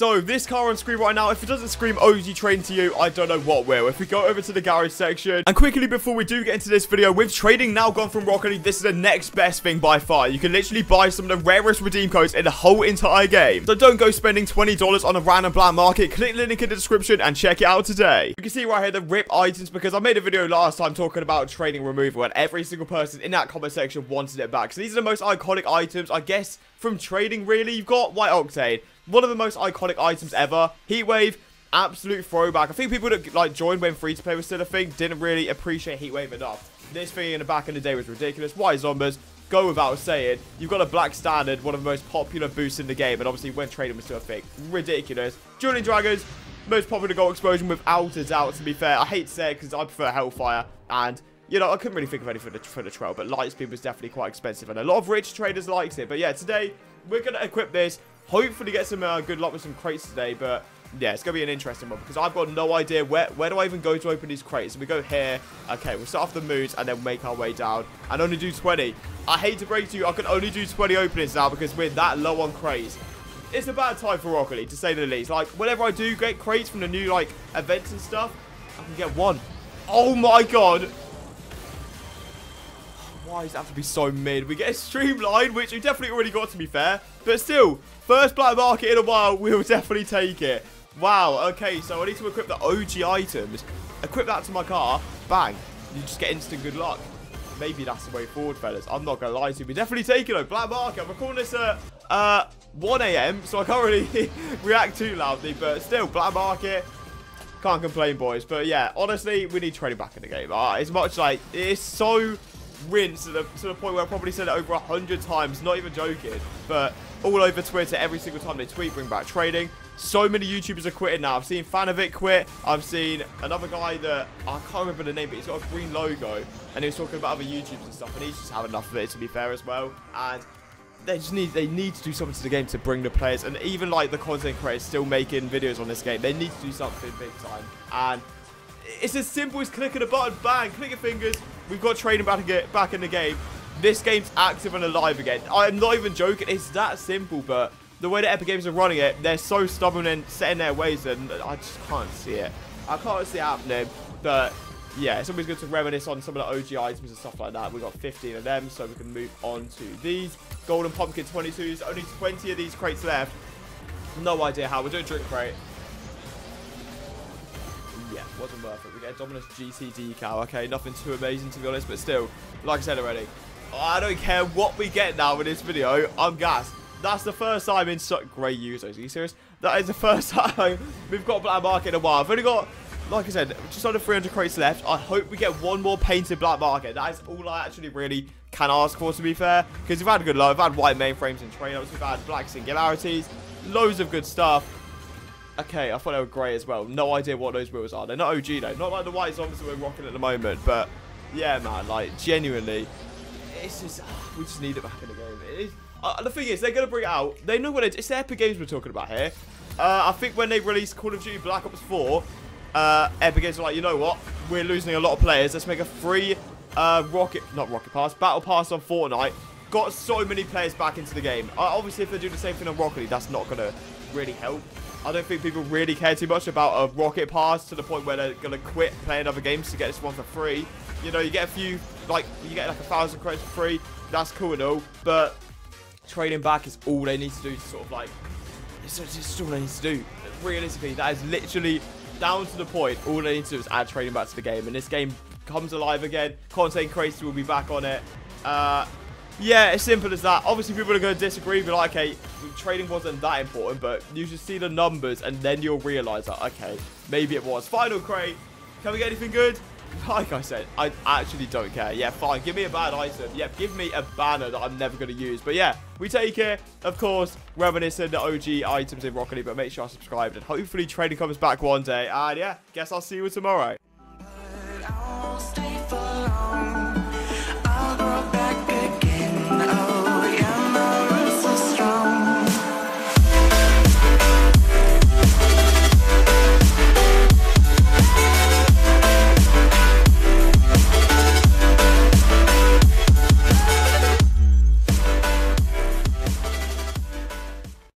So, this car on screen right now, if it doesn't scream OG train to you, I don't know what will. If we go over to the garage section, and quickly before we do get into this video, with trading now gone from Rocket League, this is the next best thing by far. You can literally buy some of the rarest redeem codes in the whole entire game. So don't go spending $20 on a random black market. Click the link in the description and check it out today. You can see right here the RIP items because I made a video last time talking about trading removal and every single person in that comment section wanted it back. So these are the most iconic items, I guess, from trading really. You've got White Octane one of the most iconic items ever. Heatwave, absolute throwback. I think people that like joined when free to play was still a thing didn't really appreciate Heatwave enough. This thing in the back in the day was ridiculous. White Zombas, go without saying. You've got a Black Standard, one of the most popular boosts in the game, and obviously when trading was still a thing. Ridiculous. Dueling Dragons, most popular goal explosion without a doubt, to be fair. I hate to say it because I prefer Hellfire, and you know, I couldn't really think of any for the, for the trail, but Lightspeed was definitely quite expensive, and a lot of rich traders liked it. But yeah, today, we're going to equip this Hopefully get some uh, good luck with some crates today, but yeah, it's going to be an interesting one because I've got no idea where, where do I even go to open these crates. we go here. Okay, we'll start off the moods and then make our way down and only do 20. I hate to break to you, I can only do 20 openings now because we're that low on crates. It's a bad time for Rocket League, to say the least. Like, whenever I do get crates from the new, like, events and stuff, I can get one. Oh my god. Why does it have to be so mid? We get a streamline, which we definitely already got, to be fair. But still, first black market in a while, we'll definitely take it. Wow, okay, so I need to equip the OG items. Equip that to my car. Bang. You just get instant good luck. Maybe that's the way forward, fellas. I'm not going to lie to you. We definitely take it. Black market. I'm recording this at uh, 1 a.m., so I can't really react too loudly. But still, black market. Can't complain, boys. But yeah, honestly, we need trading back in the game. Uh, as much like, it's so rinse to the, to the point where I probably said it over a hundred times, not even joking. But all over Twitter, every single time they tweet, bring back trading. So many YouTubers are quitting now. I've seen Fanovic quit. I've seen another guy that, I can't remember the name, but he's got a green logo. And he was talking about other YouTubers and stuff. And he's just had enough of it, to be fair, as well. And they just need they need to do something to the game to bring the players and even like the content creators still making videos on this game they need to do something big time and it's as simple as clicking a button bang click your fingers We've got trading back, back in the game. This game's active and alive again. I'm not even joking. It's that simple, but the way that Epic Games are running it, they're so stubborn and set in their ways, and I just can't see it. I can't see it happening, but yeah, it's always good to reminisce on some of the OG items and stuff like that. We've got 15 of them, so we can move on to these. Golden Pumpkin 22s, only 20 of these crates left. No idea how. We're doing drink crate yeah, wasn't worth it. We get Dominus GT decal. Okay, nothing too amazing to be honest, but still, like I said already, I don't care what we get now in this video. I'm gassed. That's the first time in such great users. Are you serious? That is the first time we've got Black Market in a while. I've only got, like I said, just under 300 crates left. I hope we get one more painted Black Market. That is all I actually really can ask for, to be fair. Because we've had a good load. We've had white mainframes and trainers. We've had black singularities. Loads of good stuff. Okay, I thought they were grey as well. No idea what those wheels are. They're not OG though. Not like the white Zombas that we're rocking at the moment. But yeah, man, like genuinely, it's just we just need it back in the game. Uh, the thing is, they're gonna bring it out. They know what. It's the Epic Games we're talking about here. Uh, I think when they released Call of Duty Black Ops 4, uh, Epic Games were like, you know what? We're losing a lot of players. Let's make a free uh, rocket, not rocket pass, battle pass on Fortnite. Got so many players back into the game. Uh, obviously, if they do the same thing on Rocket League, that's not gonna really help. I don't think people really care too much about a rocket pass to the point where they're going to quit playing other games to get this one for free. You know, you get a few, like, you get like a thousand credits for free. That's cool and all. But trading back is all they need to do to sort of like, it's just all they need to do. Realistically, that is literally down to the point. All they need to do is add trading back to the game. And this game comes alive again. Content Crazy will be back on it. Uh, yeah, as simple as that. Obviously, people are going to disagree, but like, okay, trading wasn't that important, but you should see the numbers, and then you'll realize that, okay, maybe it was. Final crate. Can we get anything good? Like I said, I actually don't care. Yeah, fine. Give me a bad item. Yeah, give me a banner that I'm never going to use. But yeah, we take it. Of course, reminiscing the OG items in Rocket League, but make sure I subscribe, and hopefully trading comes back one day. And yeah, guess I'll see you tomorrow.